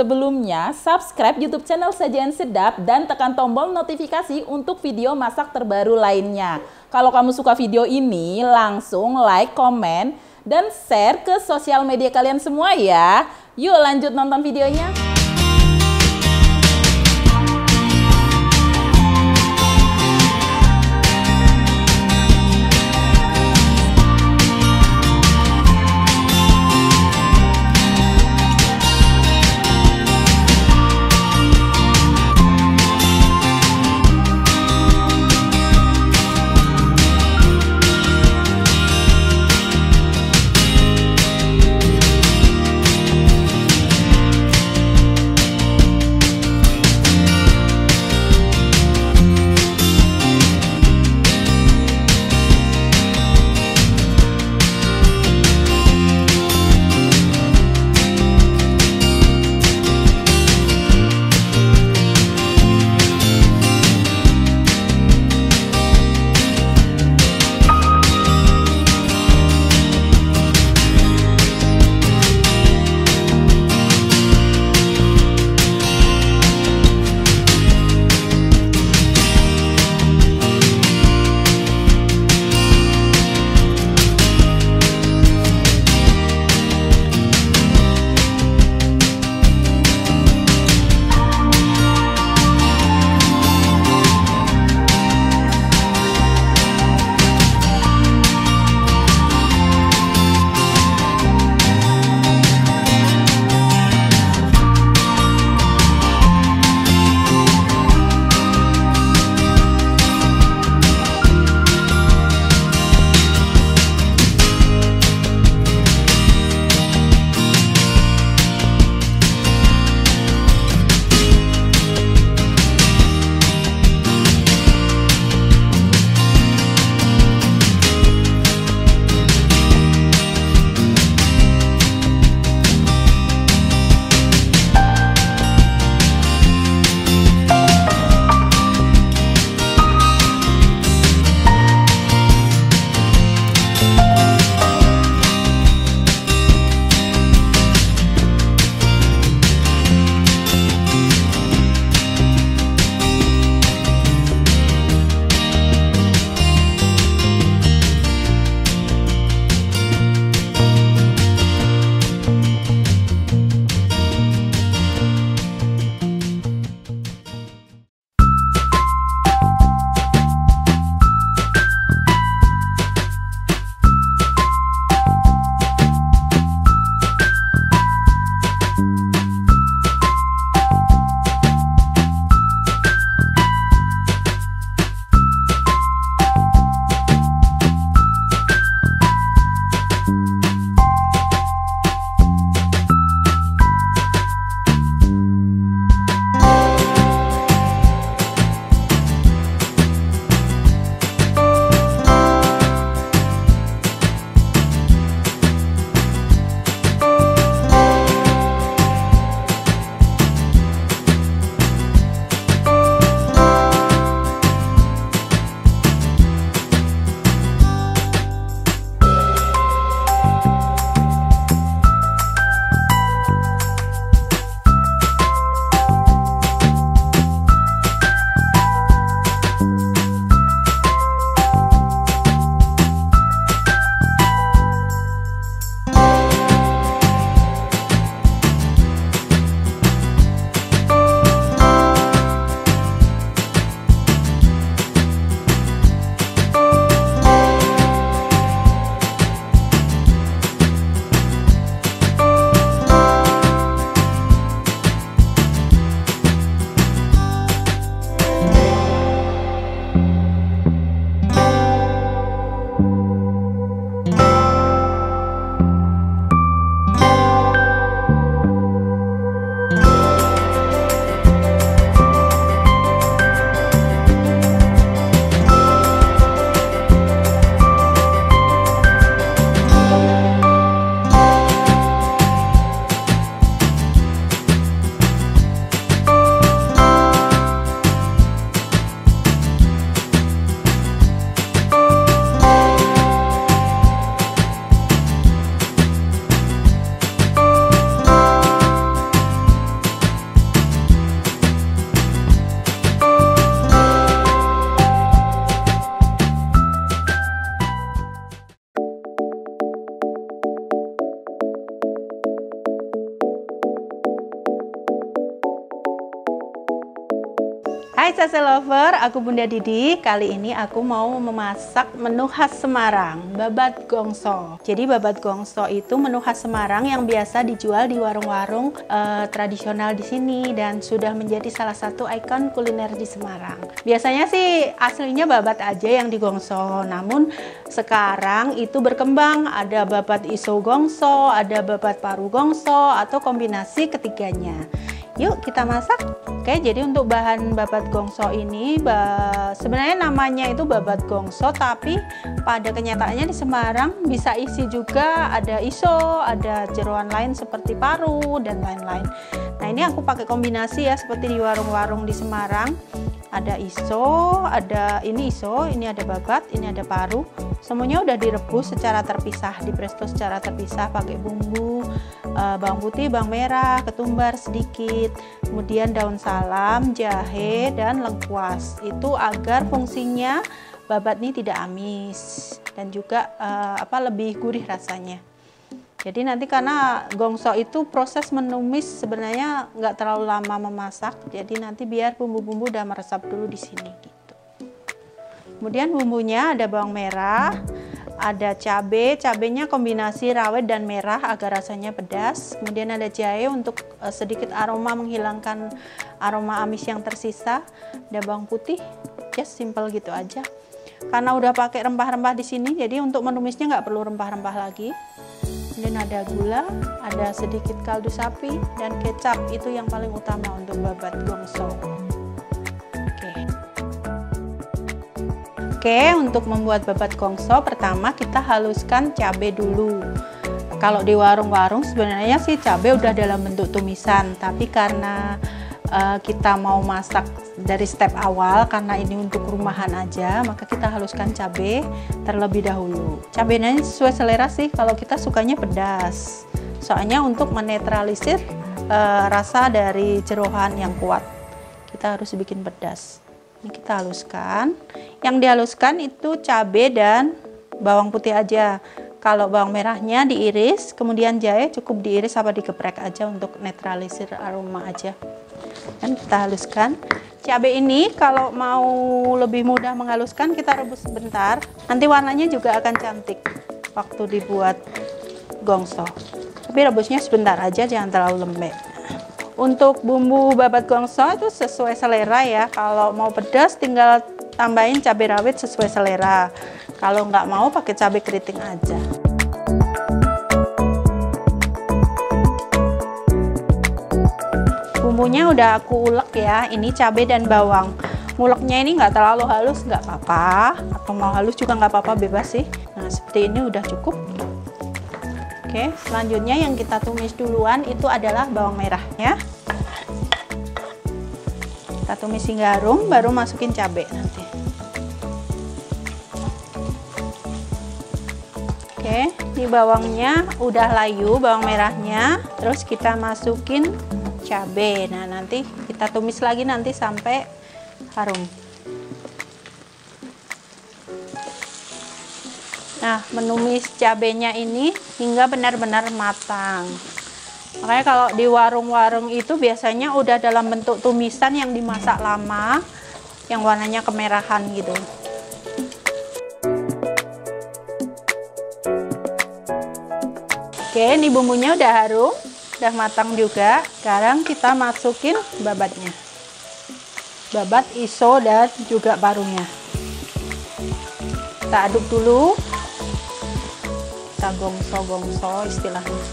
ya. Sebelumnya, subscribe YouTube channel Sajian Sedap dan tekan tombol notifikasi untuk video masak terbaru lainnya. Kalau kamu suka video ini, langsung like, komen, dan share ke sosial media kalian semua ya. Yuk lanjut nonton videonya. Sese Lover, aku Bunda Didi. Kali ini aku mau memasak menu khas Semarang, babat gongso. Jadi babat gongso itu menu khas Semarang yang biasa dijual di warung-warung uh, tradisional di sini dan sudah menjadi salah satu ikon kuliner di Semarang. Biasanya sih aslinya babat aja yang digongso, namun sekarang itu berkembang ada babat iso gongso, ada babat paru gongso atau kombinasi ketiganya. Yuk kita masak. Oke, jadi untuk bahan babat gongso ini sebenarnya namanya itu babat gongso tapi pada kenyataannya di Semarang bisa isi juga ada iso, ada jeruan lain seperti paru dan lain-lain. Nah, ini aku pakai kombinasi ya seperti di warung-warung di Semarang ada iso, ada ini iso, ini ada babat, ini ada paru. Semuanya udah direbus secara terpisah, di presto secara terpisah pakai bumbu uh, bawang putih, bawang merah, ketumbar sedikit, kemudian daun salam, jahe dan lengkuas. Itu agar fungsinya babat ini tidak amis dan juga uh, apa lebih gurih rasanya. Jadi nanti karena gongso itu proses menumis sebenarnya nggak terlalu lama memasak, jadi nanti biar bumbu-bumbu udah meresap dulu di sini gitu. Kemudian bumbunya ada bawang merah, ada cabai, cabenya kombinasi rawit dan merah agar rasanya pedas. Kemudian ada jahe untuk uh, sedikit aroma menghilangkan aroma amis yang tersisa. Ada bawang putih, just simple gitu aja. Karena udah pakai rempah-rempah di sini, jadi untuk menumisnya nggak perlu rempah-rempah lagi kemudian ada gula, ada sedikit kaldu sapi, dan kecap itu yang paling utama untuk babat gongso. Oke, untuk membuat babat gongso, pertama kita haluskan cabai dulu. Kalau di warung-warung sebenarnya sih cabai udah dalam bentuk tumisan, tapi karena uh, kita mau masak dari step awal karena ini untuk rumahan aja maka kita haluskan cabai terlebih dahulu. Cabenya sesuai selera sih kalau kita sukanya pedas. Soalnya untuk menetralisir uh, rasa dari jerohan yang kuat kita harus bikin pedas ini kita haluskan. Yang dihaluskan itu cabai dan bawang putih aja. Kalau bawang merahnya diiris kemudian jahe cukup diiris apa digeprek aja untuk netralisir aroma aja. Dan kita haluskan. Cabai ini kalau mau lebih mudah menghaluskan kita rebus sebentar. Nanti warnanya juga akan cantik waktu dibuat gongso tapi rebusnya sebentar aja jangan terlalu lembek untuk bumbu babat gongso itu sesuai selera ya. Kalau mau pedas tinggal tambahin cabai rawit sesuai selera. Kalau nggak mau pakai cabai keriting aja. Bumbunya udah aku ulek ya. Ini cabai dan bawang. Nguleknya ini nggak terlalu halus nggak apa-apa. Atau mau halus juga nggak apa-apa bebas sih. Nah seperti ini udah cukup oke selanjutnya yang kita tumis duluan itu adalah bawang merahnya kita tumis hingga harum baru masukin cabai nanti. Oke ini bawangnya udah layu bawang merahnya. Terus kita masukin cabai nah nanti kita tumis lagi nanti sampai harum nah menumis cabenya ini hingga benar-benar matang. Makanya kalau di warung-warung itu biasanya udah dalam bentuk tumisan yang dimasak lama yang warnanya kemerahan gitu. Oke, ini bumbunya udah harum udah matang juga. Sekarang kita masukin babatnya. Babat iso dan juga parunya. Kita aduk dulu kita gongso-gongso istilahnya.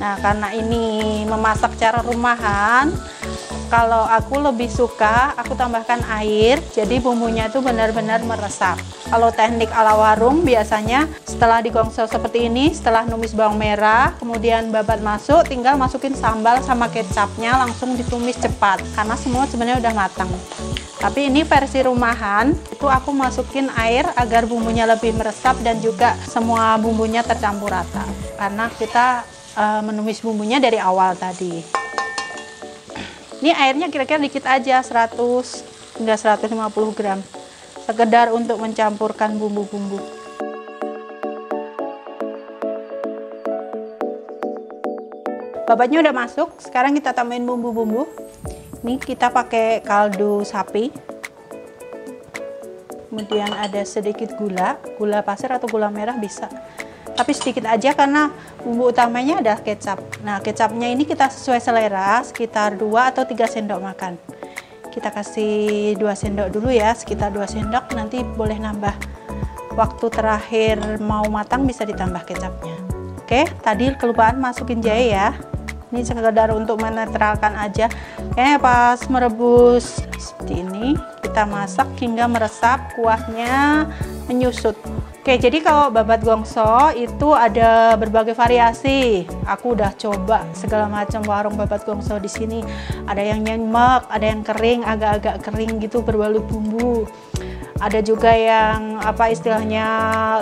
Nah karena ini memasak cara rumahan kalau aku lebih suka aku tambahkan air jadi bumbunya itu benar-benar meresap. Kalau teknik ala warung biasanya setelah digongso seperti ini setelah numis bawang merah kemudian babat masuk tinggal masukin sambal sama kecapnya langsung ditumis cepat karena semua sebenarnya udah matang. Tapi ini versi rumahan itu aku masukin air agar bumbunya lebih meresap dan juga semua bumbunya tercampur rata. Karena kita uh, menumis bumbunya dari awal tadi ini airnya kira-kira dikit aja 100 hingga 150 gram sekedar untuk mencampurkan bumbu-bumbu babatnya udah masuk sekarang kita tambahin bumbu-bumbu Ini kita pakai kaldu sapi. Kemudian ada sedikit gula, gula pasir atau gula merah bisa. Tapi sedikit aja karena bumbu utamanya ada kecap. Nah, kecapnya ini kita sesuai selera, sekitar 2 atau 3 sendok makan. Kita kasih 2 sendok dulu ya, sekitar 2 sendok nanti boleh nambah. Waktu terakhir mau matang bisa ditambah kecapnya. Oke, tadi kelupaan masukin jahe ya ini sekedar untuk menetralkan aja kayaknya pas merebus seperti ini kita masak hingga meresap kuahnya menyusut Oke, jadi kalau babat gongso itu ada berbagai variasi. Aku udah coba segala macam warung babat gongso di sini. Ada yang nyemek, ada yang kering, agak-agak kering gitu berbalut bumbu. Ada juga yang apa istilahnya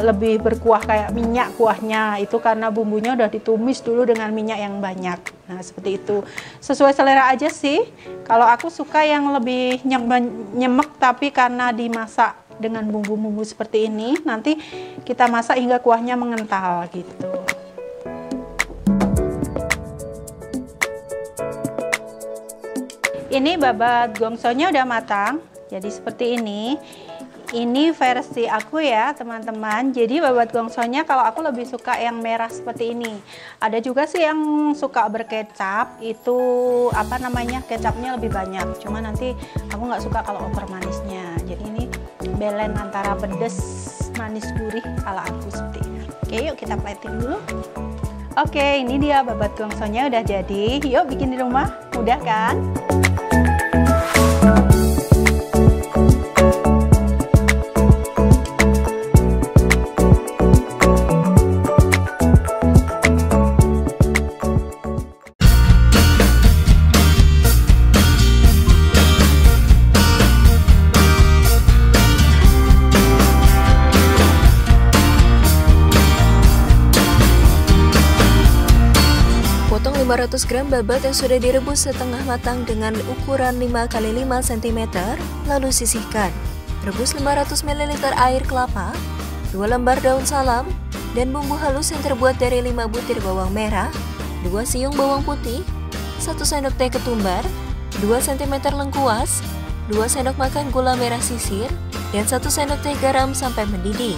lebih berkuah kayak minyak kuahnya. Itu karena bumbunya udah ditumis dulu dengan minyak yang banyak. Nah seperti itu. Sesuai selera aja sih. Kalau aku suka yang lebih nyemek tapi karena dimasak dengan bumbu-bumbu seperti ini nanti kita masak hingga kuahnya mengental gitu. Ini babat gongsonya udah matang jadi seperti ini. Ini versi aku ya teman-teman. Jadi babat gongsonya kalau aku lebih suka yang merah seperti ini. Ada juga sih yang suka berkecap itu apa namanya kecapnya lebih banyak. Cuma nanti aku nggak suka kalau over manisnya belen antara pedes manis gurih ala aku seperti ini. Oke yuk kita plating dulu. Oke ini dia babat gongsonya udah jadi. Yuk bikin di rumah. Mudah kan babat yang sudah direbus setengah matang dengan ukuran 5 x 5 cm, lalu sisihkan. Rebus 500 ml air kelapa, 2 lembar daun salam, dan bumbu halus yang terbuat dari 5 butir bawang merah, 2 siung bawang putih, 1 sendok teh ketumbar, 2 cm lengkuas, 2 sendok makan gula merah sisir, dan 1 sendok teh garam sampai mendidih.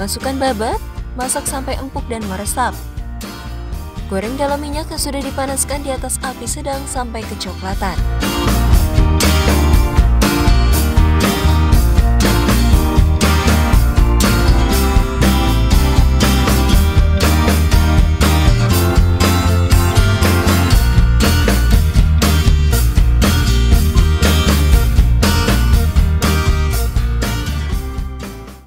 Masukkan babat, masak sampai empuk dan meresap. Goreng dalam minyak yang sudah dipanaskan di atas api sedang sampai kecoklatan.